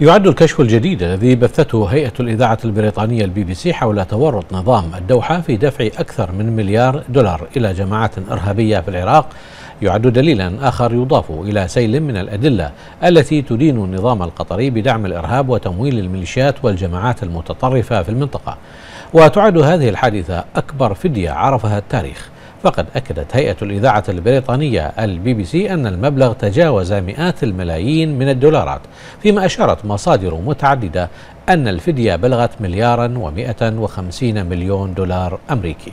يعد الكشف الجديد الذي بثته هيئة الإذاعة البريطانية البي بي سي حول تورط نظام الدوحة في دفع أكثر من مليار دولار إلى جماعات إرهابية في العراق. يعد دليلا آخر يضاف إلى سيل من الأدلة التي تدين النظام القطري بدعم الإرهاب وتمويل الميليشيات والجماعات المتطرفة في المنطقة. وتعد هذه الحادثة أكبر فدية عرفها التاريخ. فقد أكدت هيئة الإذاعة البريطانية البي بي سي أن المبلغ تجاوز مئات الملايين من الدولارات فيما أشارت مصادر متعددة أن الفدية بلغت مليارا ومئة وخمسين مليون دولار أمريكي.